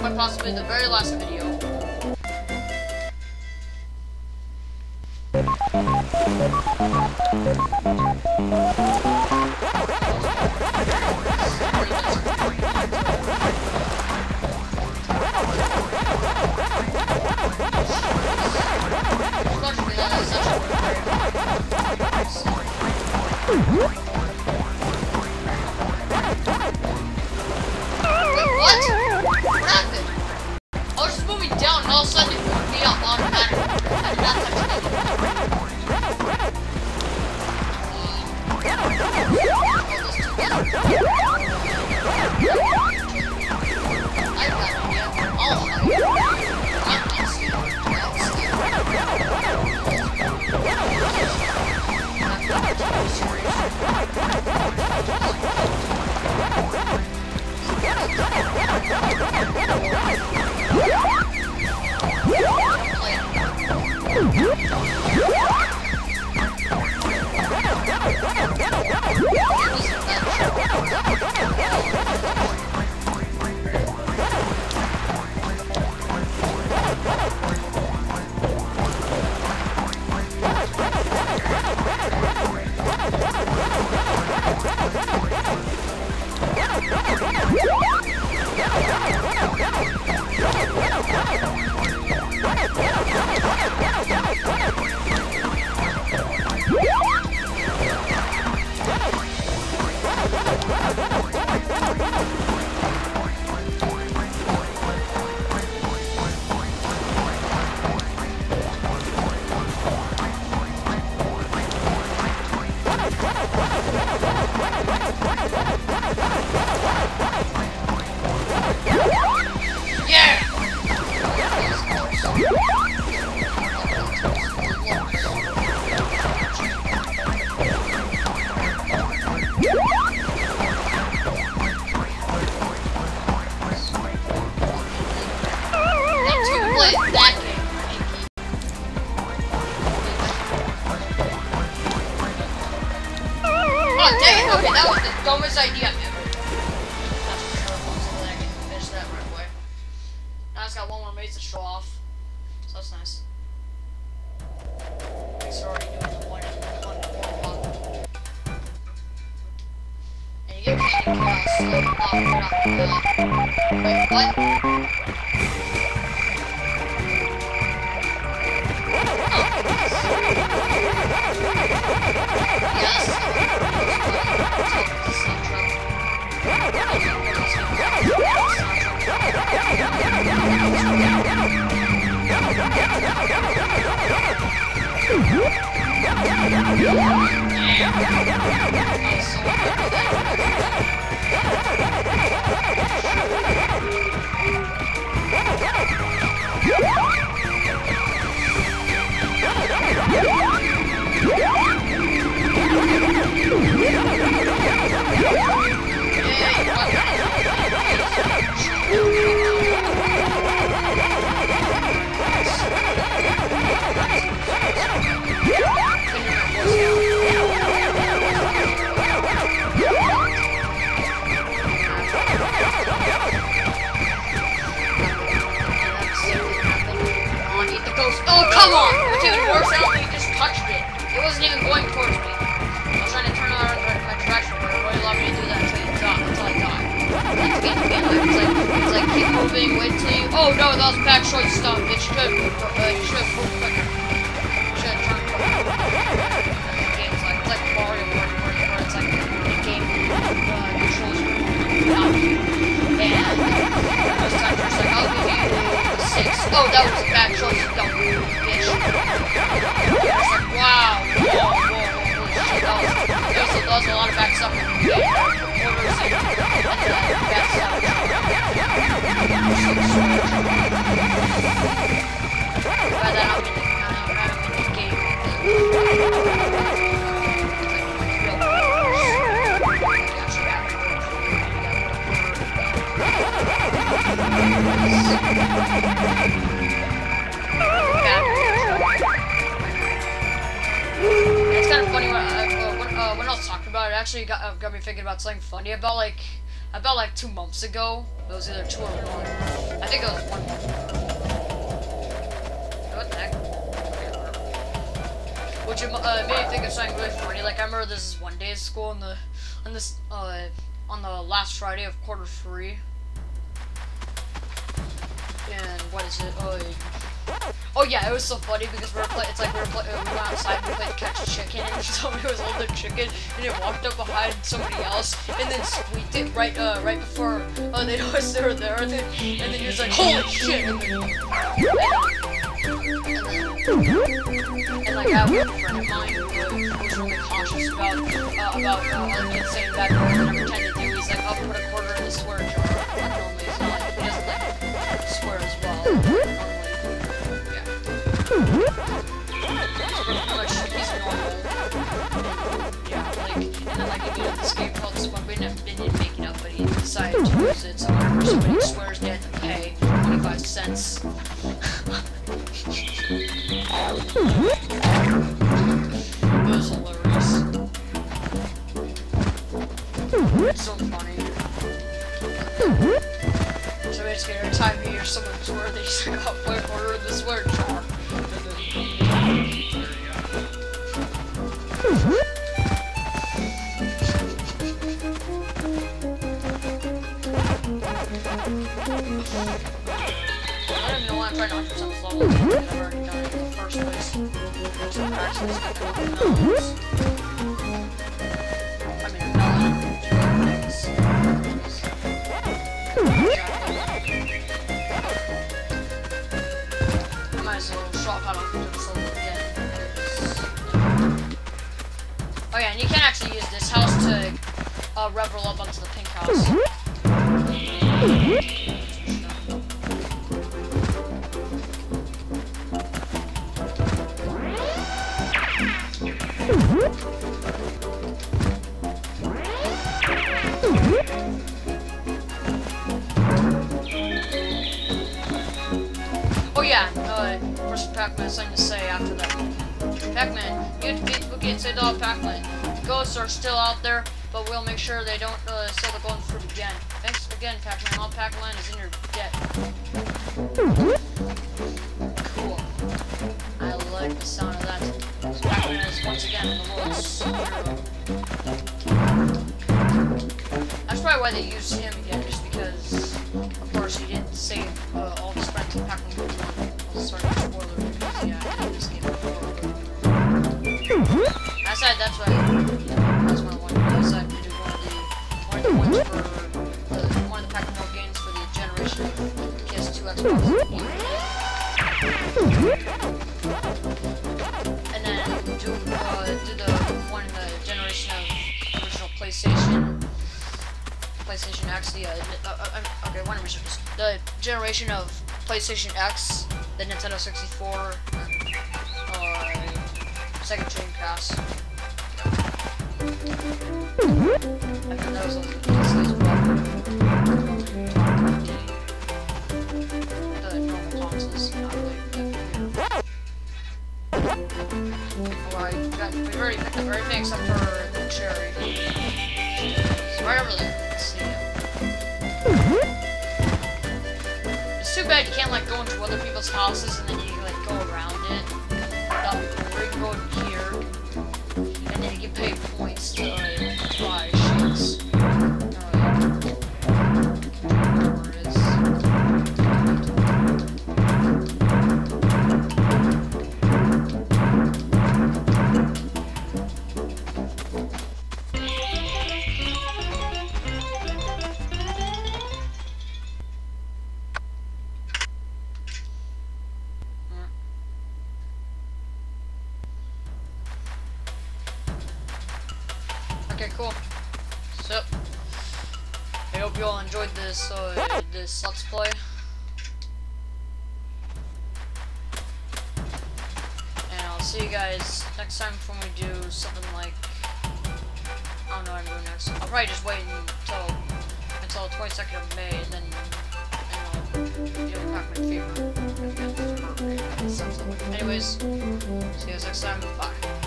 quite possibly the very last video. Unfortunately, all of a sudden it moved me not touch anything. I okay, that was the dumbest idea ever. For I can finish that right away. Now it's got one more maze to show off, so that's nice. It's already doing the one, one, one. And you wait, what? Yes. That's again, again, it's like, it's like keep moving, wait till you. Oh no, that was bad choice, stop. It should have, uh, you should have moved quicker. You should have turned quicker. Game's like, it's like Mario Party, where, where it's like the game uh, controls you, not. And It's kind of funny when, when, I was talking about it. it Actually, got, uh, got me thinking about something funny about like about like two months ago. It was either two or one. I think it was one Which uh, made me think of something really funny. Like I remember this is one day of school on the on this uh on the last Friday of quarter three. And what is it? Oh, oh yeah, it was so funny because we were play, it's like we were play, we went outside and we played catch chicken and somebody was holding chicken and it walked up behind somebody else and then squeaked it right uh right before uh, they noticed they were there and then, and then he was like holy shit and, then, and, and like I have friend of mine who was really cautious about uh, about uh, other kids saying bad words and time they do he's like I'll put a quarter in the swear jar and normally he's not he doesn't like swear as well. Normally yeah. Pretty much he's normal. Yeah like and then like he did this game called Squad we didn't, didn't up but he decided to use it so whenever It's so funny. So basically, every time you hear someone swear, they just got one order in the swear jar. And then, there you go. I don't even want to level I've already done in the first place. So actually, not gonna numbers. Oh yeah, uh, what's Pac-Man something to say after that? Pac-Man, you beat Spooky and save the Pac-Man. The ghosts are still out there, but we'll make sure they don't uh, steal the golden fruit again. Thanks again, Pac-Man. All Pac-Land is in your debt. Cool. I like the sound of that. Pac-Man is once again the world's hero. That's probably why they used him again, of PS2, Xbox, and then do, uh, do the one in the generation of original PlayStation, PlayStation X, the, uh, uh, uh, okay, one original, the generation of PlayStation X, the Nintendo 64, and, uh, Sega Dreamcast. I think that was on the. The normal we've already picked up everything except for. It's right see it. It's too bad you can't like go into other people's houses and then you like go around it. That'd be cool. Okay, cool. So, I hope you all enjoyed this uh, this let's play. And I'll see you guys next time when we do something like I don't know what I'm doing next. I'll probably just wait until until the 22nd of May, and then. Anyways, see you guys next time. Bye.